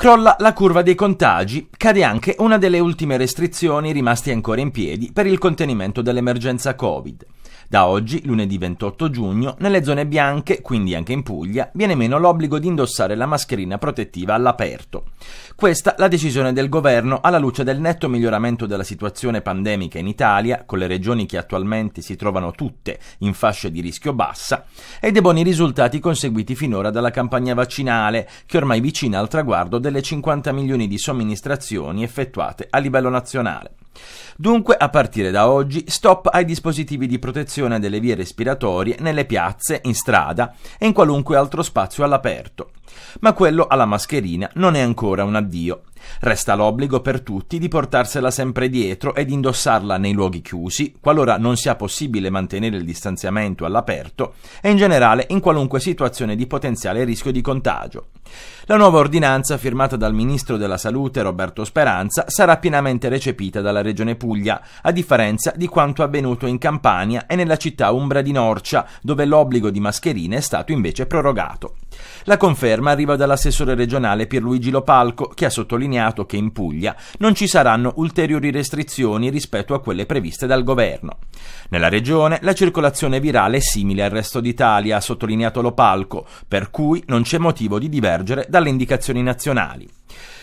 Crolla la curva dei contagi, cade anche una delle ultime restrizioni rimaste ancora in piedi per il contenimento dell'emergenza Covid. Da oggi, lunedì 28 giugno, nelle zone bianche, quindi anche in Puglia, viene meno l'obbligo di indossare la mascherina protettiva all'aperto. Questa la decisione del governo alla luce del netto miglioramento della situazione pandemica in Italia, con le regioni che attualmente si trovano tutte in fasce di rischio bassa, e dei buoni risultati conseguiti finora dalla campagna vaccinale, che ormai vicina al traguardo delle 50 milioni di somministrazioni effettuate a livello nazionale. Dunque, a partire da oggi, stop ai dispositivi di protezione delle vie respiratorie nelle piazze, in strada e in qualunque altro spazio all'aperto. Ma quello alla mascherina non è ancora un addio. Resta l'obbligo per tutti di portarsela sempre dietro ed indossarla nei luoghi chiusi, qualora non sia possibile mantenere il distanziamento all'aperto, e in generale in qualunque situazione di potenziale rischio di contagio. La nuova ordinanza, firmata dal ministro della Salute Roberto Speranza, sarà pienamente recepita dalla Regione Puglia, a differenza di quanto avvenuto in Campania e nella città umbra di Norcia, dove l'obbligo di mascherine è stato invece prorogato. La conferma arriva dall'assessore regionale Pierluigi Lopalco, che ha sottolineato che in Puglia non ci saranno ulteriori restrizioni rispetto a quelle previste dal governo. Nella regione la circolazione virale è simile al resto d'Italia, ha sottolineato Lopalco, per cui non c'è motivo di divergere dalle indicazioni nazionali.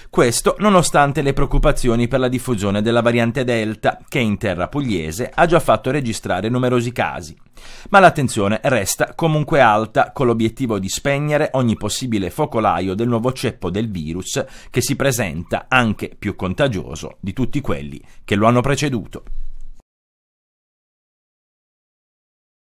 Questo nonostante le preoccupazioni per la diffusione della variante Delta, che in terra pugliese ha già fatto registrare numerosi casi. Ma l'attenzione resta comunque alta con l'obiettivo di spegnere ogni possibile focolaio del nuovo ceppo del virus che si presenta anche più contagioso di tutti quelli che lo hanno preceduto.